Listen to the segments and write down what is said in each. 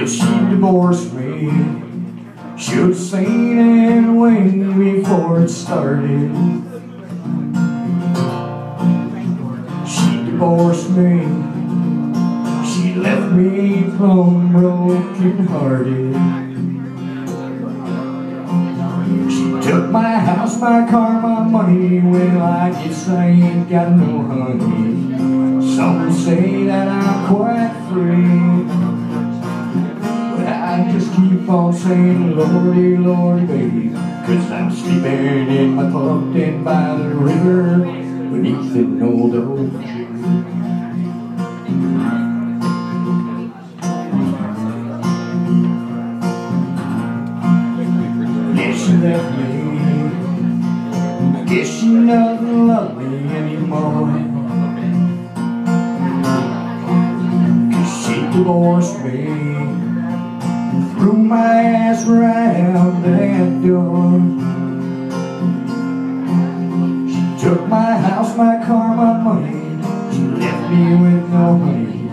divorced me. Should've seen it way before it started. She divorced me. She left me plumb broken hearted. She took my house, my car, my money. Well, I guess I ain't got no honey. Some say that I'm quite free. Keep on saying, Lordy, eh, Lordy, eh, baby, cause I'm sleeping in my pumped in by the river beneath an old oak tree. Yes, she left me. I guess she doesn't love me anymore. Cause she divorced me threw my ass right out that door. She took my house, my car, my money. She left me with no money.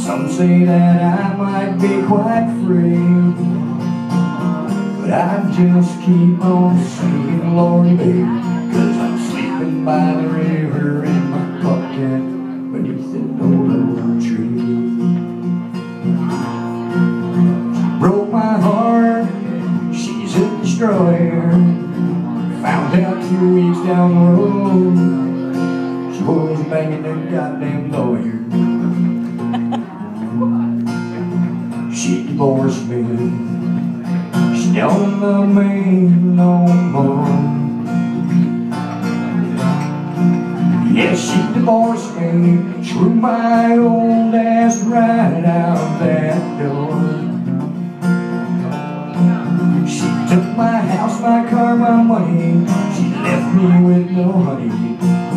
Some say that I might be quite free. But I just keep on saying, Lord, baby, cause I'm sleeping by the river in my pumpkin beneath an old destroyer. Found out two weeks down the road. She was banging that goddamn lawyer. She divorced me. She don't love me no more. Yeah, she divorced me. Threw my old ass right out that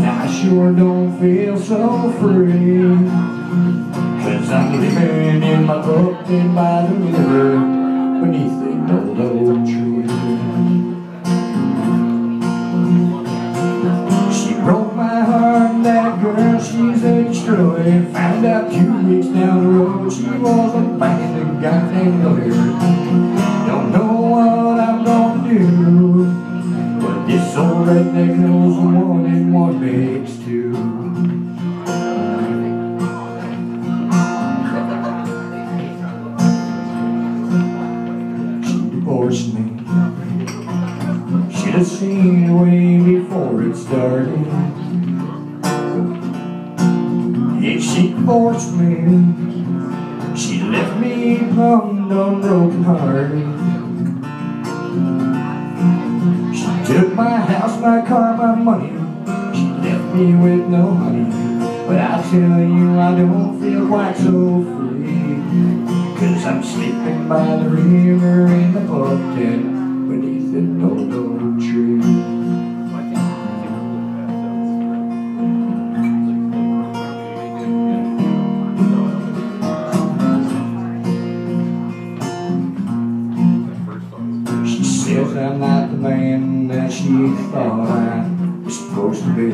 I sure don't feel so free. Cause I'm living in my book and by the river Beneath the old oak tree She broke my heart, that girl, she's a destroyer Found out two weeks down the road She was a banging goddamn lawyer. Don't know what I'm do knows one and one makes two She divorced me Should have seen it way before it started Yeah, she divorced me She left me plumb on broken hearted my house, my car, my money. She left me with no honey But I tell you I don't feel quite so free. Cause I'm sleeping by the river I'm not the man that she thought I was supposed to be.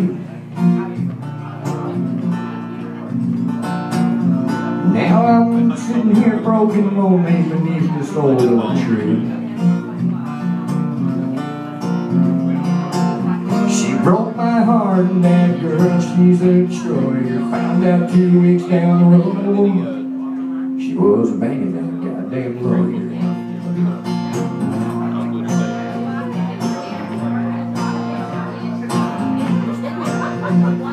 Now I'm sitting here broken oh, and lonely beneath this old oak tree. She broke my heart and that girl, she's a destroyer. Found out two weeks down the road, she was a banging that goddamn lawyer. Obrigado.